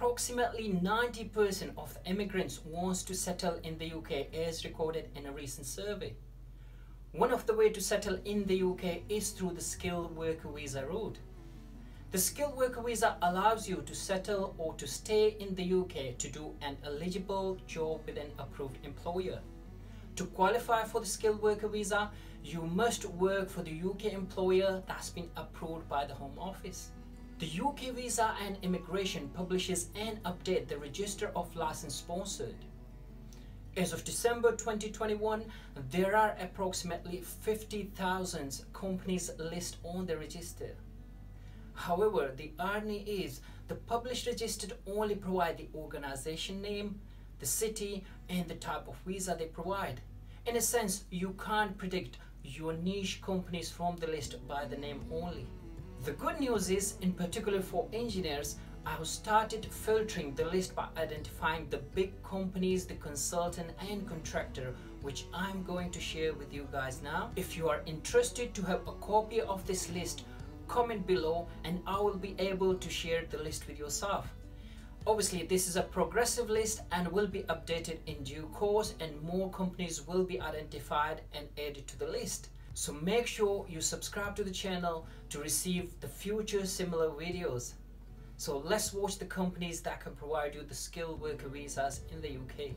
approximately 90% of immigrants wants to settle in the UK as recorded in a recent survey. One of the way to settle in the UK is through the skilled worker visa route. The skilled worker visa allows you to settle or to stay in the UK to do an eligible job with an approved employer. To qualify for the skilled worker visa, you must work for the UK employer that's been approved by the Home Office. The UK Visa and Immigration publishes and update the Register of License Sponsored. As of December 2021, there are approximately 50,000 companies listed on the register. However, the irony is the published register only provide the organization name, the city, and the type of visa they provide. In a sense, you can't predict your niche companies from the list by the name only. The good news is, in particular for engineers, I have started filtering the list by identifying the big companies, the consultant and contractor which I'm going to share with you guys now. If you are interested to have a copy of this list, comment below and I will be able to share the list with yourself. Obviously, this is a progressive list and will be updated in due course and more companies will be identified and added to the list. So make sure you subscribe to the channel to receive the future similar videos. So let's watch the companies that can provide you the skilled worker visas in the UK.